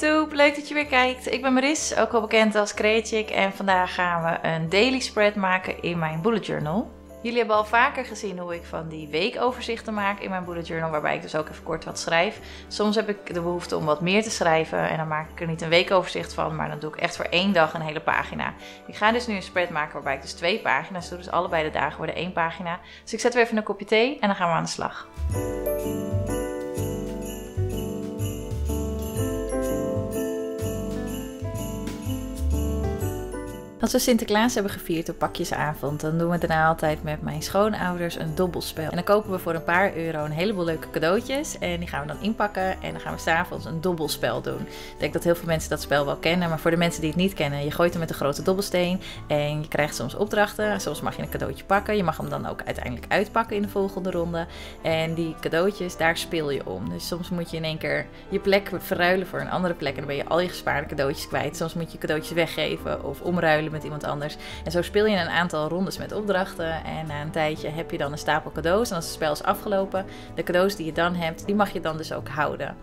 Leuk dat je weer kijkt. Ik ben Maris, ook wel bekend als Creachick en vandaag gaan we een daily spread maken in mijn bullet journal. Jullie hebben al vaker gezien hoe ik van die weekoverzichten maak in mijn bullet journal, waarbij ik dus ook even kort wat schrijf. Soms heb ik de behoefte om wat meer te schrijven en dan maak ik er niet een weekoverzicht van, maar dan doe ik echt voor één dag een hele pagina. Ik ga dus nu een spread maken waarbij ik dus twee pagina's doe, dus allebei de dagen worden één pagina. Dus ik zet weer even een kopje thee en dan gaan we aan de slag. Als we Sinterklaas hebben gevierd op pakjesavond, dan doen we daarna altijd met mijn schoonouders een dobbelspel. En dan kopen we voor een paar euro een heleboel leuke cadeautjes. En die gaan we dan inpakken en dan gaan we s'avonds een dobbelspel doen. Ik denk dat heel veel mensen dat spel wel kennen, maar voor de mensen die het niet kennen, je gooit hem met een grote dobbelsteen en je krijgt soms opdrachten. Soms mag je een cadeautje pakken. Je mag hem dan ook uiteindelijk uitpakken in de volgende ronde. En die cadeautjes, daar speel je om. Dus soms moet je in één keer je plek verruilen voor een andere plek en dan ben je al je gespaarde cadeautjes kwijt. Soms moet je cadeautjes weggeven of omruilen met iemand anders. En zo speel je een aantal rondes met opdrachten. En na een tijdje heb je dan een stapel cadeaus. En als het spel is afgelopen, de cadeaus die je dan hebt, die mag je dan dus ook houden.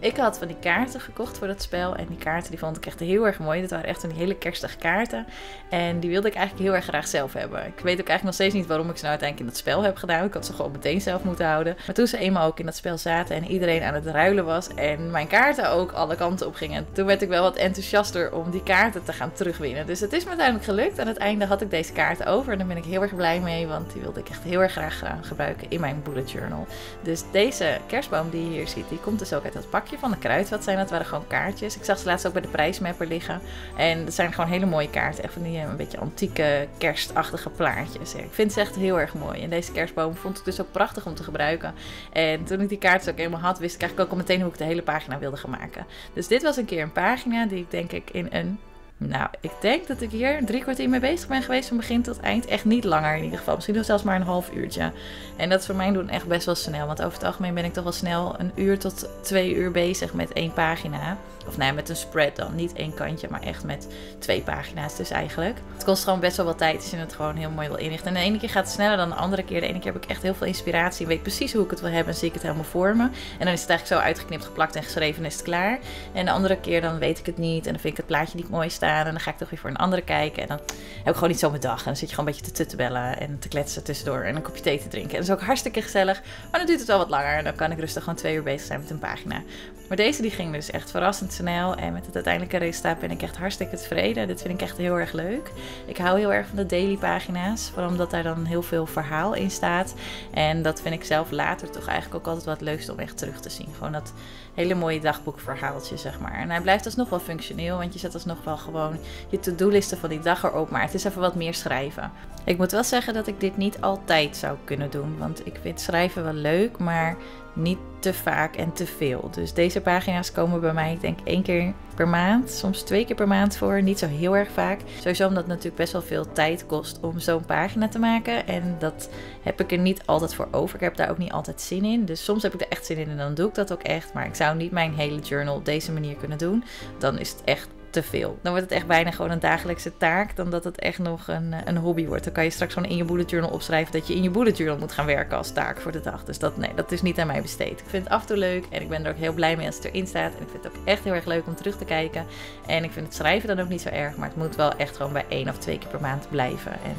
Ik had van die kaarten gekocht voor dat spel. En die kaarten die vond ik echt heel erg mooi. Dat waren echt die hele kerstige kaarten. En die wilde ik eigenlijk heel erg graag zelf hebben. Ik weet ook eigenlijk nog steeds niet waarom ik ze nou uiteindelijk in dat spel heb gedaan. Ik had ze gewoon meteen zelf moeten houden. Maar toen ze eenmaal ook in dat spel zaten en iedereen aan het ruilen was. En mijn kaarten ook alle kanten op gingen. Toen werd ik wel wat enthousiaster om die kaarten te gaan terugwinnen. Dus het is me uiteindelijk gelukt. Aan het einde had ik deze kaarten over. En daar ben ik heel erg blij mee. Want die wilde ik echt heel erg graag gaan gebruiken in mijn bullet journal. Dus deze kerstboom die je hier ziet, die komt dus ook uit dat pakje van de kruidvat zijn. Dat waren gewoon kaartjes. Ik zag ze laatst ook bij de prijsmapper liggen. En dat zijn gewoon hele mooie kaarten. Echt van die een beetje antieke kerstachtige plaatjes. Ik vind ze echt heel erg mooi. En deze kerstboom vond ik dus ook prachtig om te gebruiken. En toen ik die kaarten ook eenmaal had, wist ik eigenlijk ook al meteen hoe ik de hele pagina wilde gaan maken. Dus dit was een keer een pagina die ik denk ik in een nou, ik denk dat ik hier drie kwartier mee bezig ben geweest van begin tot eind. Echt niet langer in ieder geval. Misschien zelfs maar een half uurtje. En dat is voor mij doen echt best wel snel. Want over het algemeen ben ik toch wel snel een uur tot twee uur bezig met één pagina. Of nee, met een spread dan. Niet één kantje, maar echt met twee pagina's dus eigenlijk. Het kost gewoon best wel wat tijd als je het gewoon heel mooi wil inrichten. En de ene keer gaat het sneller dan de andere keer. De ene keer heb ik echt heel veel inspiratie. Weet precies hoe ik het wil hebben en zie ik het helemaal voor me. En dan is het eigenlijk zo uitgeknipt, geplakt en geschreven en is het klaar. En de andere keer dan weet ik het niet. En dan vind ik het plaatje niet mooi staan. En dan ga ik toch weer voor een andere kijken. En dan heb ik gewoon niet zo mijn dag. En dan zit je gewoon een beetje te tuttebellen en te kletsen tussendoor. En een kopje thee te drinken. En dat is ook hartstikke gezellig. Maar dan duurt het wel wat langer. En dan kan ik rustig gewoon twee uur bezig zijn met een pagina. Maar deze die ging dus echt verrassend snel. En met het uiteindelijke resultaat ben ik echt hartstikke tevreden. Dit vind ik echt heel erg leuk. Ik hou heel erg van de daily pagina's. Vooral omdat daar dan heel veel verhaal in staat. En dat vind ik zelf later toch eigenlijk ook altijd wat leukste om echt terug te zien. Gewoon dat hele mooie dagboekverhaaltje, zeg maar. En hij blijft alsnog wel functioneel, want je zet alsnog wel gewoon je to-do-listen van die dag erop. Maar het is even wat meer schrijven. Ik moet wel zeggen dat ik dit niet altijd zou kunnen doen, want ik vind schrijven wel leuk, maar niet te vaak en te veel. Dus deze pagina's komen bij mij, ik denk één keer per maand, soms twee keer per maand voor. Niet zo heel erg vaak. Sowieso omdat het natuurlijk best wel veel tijd kost om zo'n pagina te maken. En dat heb ik er niet altijd voor over. Ik heb daar ook niet altijd zin in. Dus soms heb ik er echt zin in en dan doe ik dat ook echt. Maar ik zou niet mijn hele journal op deze manier kunnen doen. Dan is het echt te veel. Dan wordt het echt bijna gewoon een dagelijkse taak, dan dat het echt nog een, een hobby wordt. Dan kan je straks gewoon in je bullet journal opschrijven dat je in je bullet journal moet gaan werken als taak voor de dag. Dus dat, nee, dat is niet aan mij besteed. Ik vind het af en toe leuk en ik ben er ook heel blij mee als het erin staat. En ik vind het ook echt heel erg leuk om terug te kijken. En ik vind het schrijven dan ook niet zo erg, maar het moet wel echt gewoon bij één of twee keer per maand blijven. En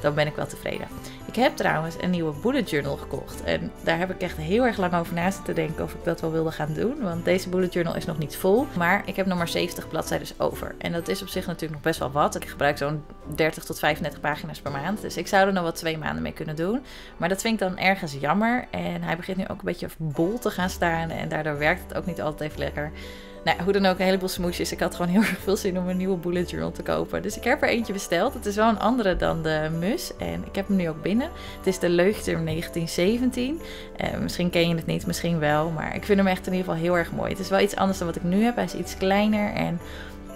dan ben ik wel tevreden. Ik heb trouwens een nieuwe bullet journal gekocht. En daar heb ik echt heel erg lang over na te denken of ik dat wel wilde gaan doen. Want deze bullet journal is nog niet vol. Maar ik heb nog maar 70 bladzijden over. En dat is op zich natuurlijk nog best wel wat. Ik gebruik zo'n 30 tot 35 pagina's per maand. Dus ik zou er nog wel twee maanden mee kunnen doen. Maar dat vind ik dan ergens jammer. En hij begint nu ook een beetje bol te gaan staan. En daardoor werkt het ook niet altijd even lekker. Nou, hoe dan ook, een heleboel smoesjes. Ik had gewoon heel erg veel zin om een nieuwe bullet journal te kopen. Dus ik heb er eentje besteld. Het is wel een andere dan de mus. En ik heb hem nu ook binnen. Het is de Leugterm 1917. Uh, misschien ken je het niet, misschien wel. Maar ik vind hem echt in ieder geval heel erg mooi. Het is wel iets anders dan wat ik nu heb. Hij is iets kleiner en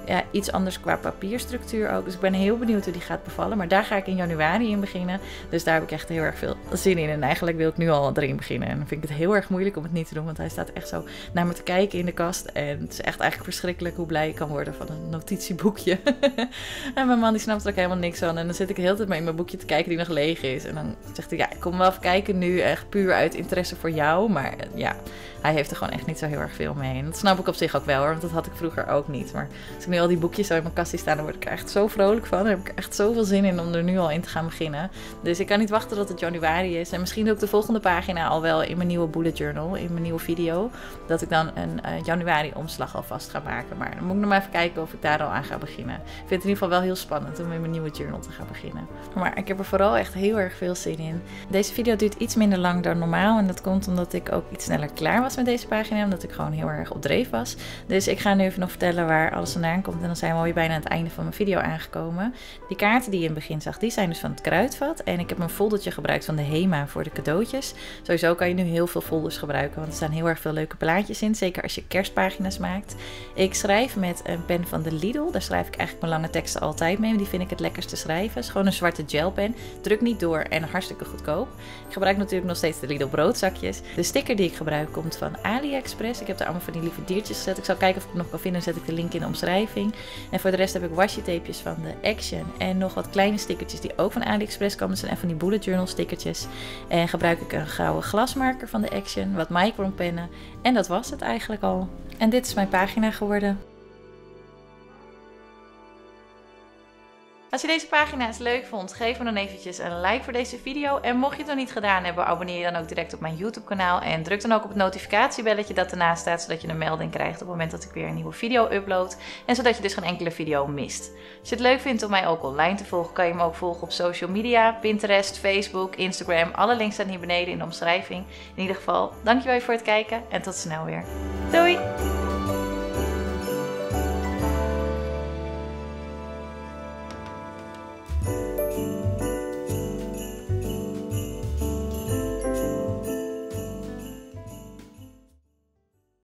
ja, iets anders qua papierstructuur ook. Dus ik ben heel benieuwd hoe die gaat bevallen. Maar daar ga ik in januari in beginnen. Dus daar heb ik echt heel erg veel zin in. En eigenlijk wil ik nu al erin beginnen. En dan vind ik het heel erg moeilijk om het niet te doen. Want hij staat echt zo naar me te kijken in de kast. En het is echt eigenlijk verschrikkelijk hoe blij ik kan worden van een notitieboekje. en mijn man die snapt er ook helemaal niks van. En dan zit ik de hele tijd maar in mijn boekje te kijken die nog leeg is. En dan zegt hij, ja, ik kom wel even kijken nu. Echt puur uit interesse voor jou. Maar ja, hij heeft er gewoon echt niet zo heel erg veel mee. En dat snap ik op zich ook wel hoor, want dat had ik vroeger ook niet. Maar ik al die boekjes in mijn kast staan, dan word ik echt zo vrolijk van. Dan heb ik echt zoveel zin in om er nu al in te gaan beginnen. Dus ik kan niet wachten tot het januari is. En misschien ook de volgende pagina al wel in mijn nieuwe bullet journal, in mijn nieuwe video. Dat ik dan een uh, januari omslag alvast ga maken. Maar dan moet ik nog maar even kijken of ik daar al aan ga beginnen. Ik vind het in ieder geval wel heel spannend om in mijn nieuwe journal te gaan beginnen. Maar ik heb er vooral echt heel erg veel zin in. Deze video duurt iets minder lang dan normaal. En dat komt omdat ik ook iets sneller klaar was met deze pagina. Omdat ik gewoon heel erg op dreef was. Dus ik ga nu even nog vertellen waar alles vandaan komt. En dan zijn we alweer bijna aan het einde van mijn video aangekomen. Die kaarten die je in het begin zag, die zijn dus van het kruidvat. En ik heb een foldertje gebruikt van de HEMA voor de cadeautjes. Sowieso kan je nu heel veel folders gebruiken. Want er staan heel erg veel leuke plaatjes in. Zeker als je kerstpagina's maakt. Ik schrijf met een pen van de Lidl. Daar schrijf ik eigenlijk mijn lange teksten altijd mee. Die vind ik het lekkerste schrijven. Het is gewoon een zwarte gelpen. Druk niet door en hartstikke goedkoop. Ik gebruik natuurlijk nog steeds de Lidl broodzakjes. De sticker die ik gebruik komt van AliExpress. Ik heb er allemaal van die lieve diertjes gezet. Ik zal kijken of ik het nog kan vinden. Dan zet ik de link in de omschrijving. En voor de rest heb ik washi tapejes van de Action. En nog wat kleine stickertjes die ook van AliExpress komen. Zijn van die bullet journal stickertjes. En gebruik ik een gouden glasmarker van de Action. Wat micron pennen. En dat was het eigenlijk al. En dit is mijn pagina geworden. Als je deze pagina's leuk vond, geef me dan eventjes een like voor deze video. En mocht je het nog niet gedaan hebben, abonneer je dan ook direct op mijn YouTube kanaal. En druk dan ook op het notificatiebelletje dat ernaast staat, zodat je een melding krijgt op het moment dat ik weer een nieuwe video upload. En zodat je dus geen enkele video mist. Als je het leuk vindt om mij ook online te volgen, kan je me ook volgen op social media. Pinterest, Facebook, Instagram. Alle links staan hier beneden in de omschrijving. In ieder geval, dankjewel voor het kijken en tot snel weer. Doei!